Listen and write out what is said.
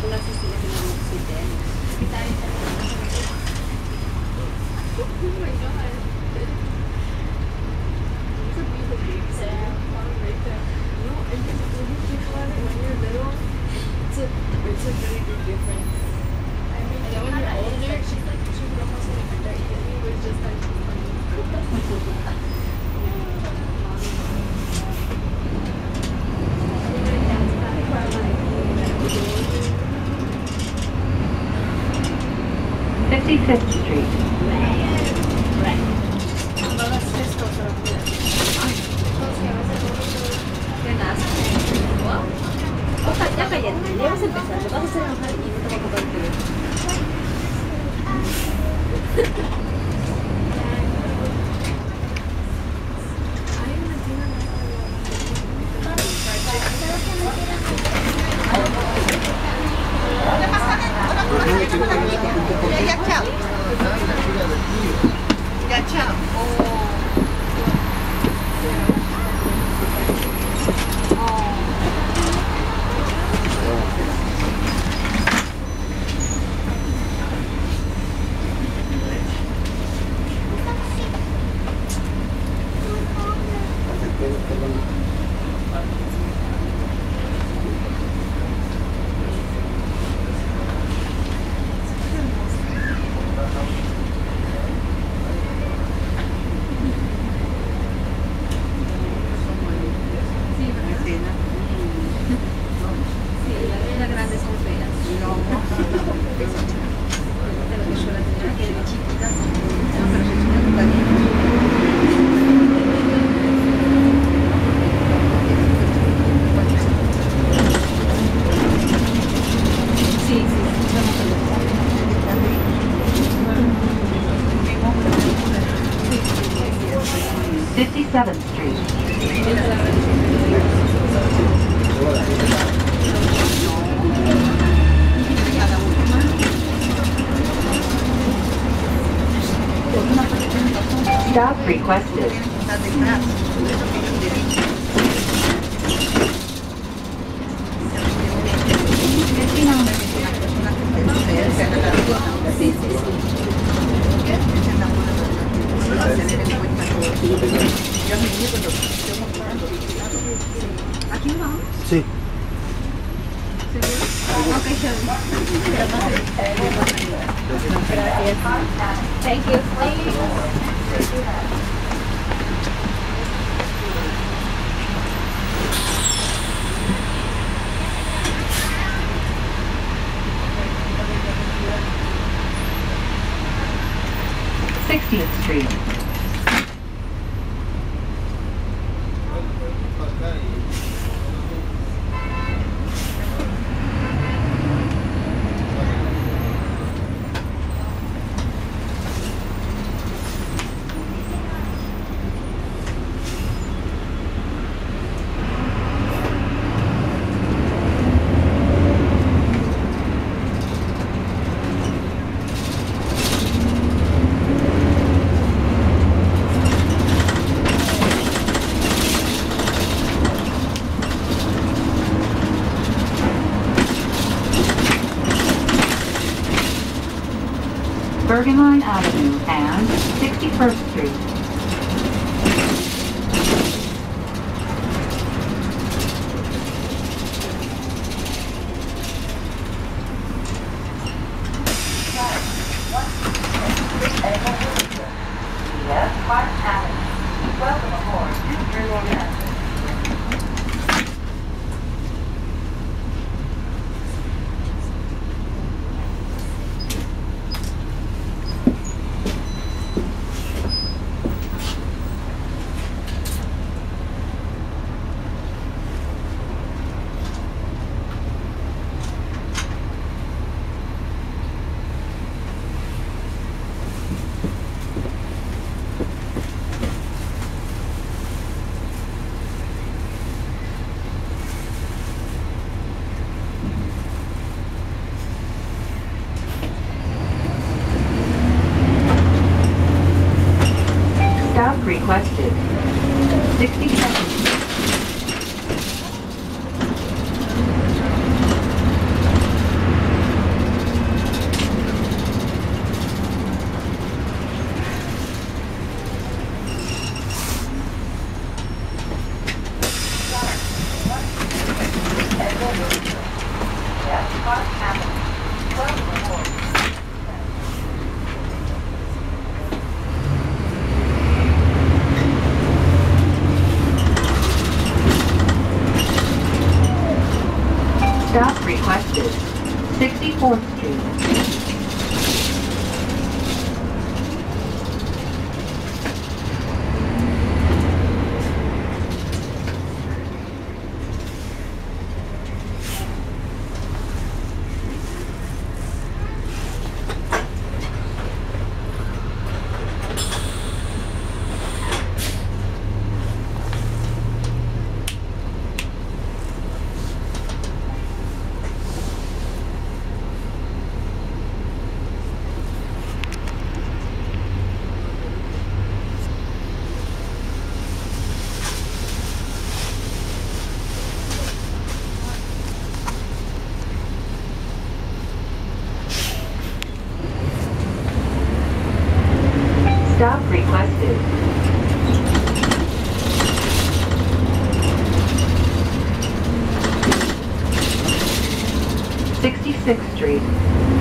pula si Sir si Ben. Oh my God. Ya chao. Ya chao. Oh. 37th Street. Stop requested. ¿Aquí nos vamos? Sí. Thank you. Sixtieth Street. Bergenline Avenue and 61st Street. 6th Street.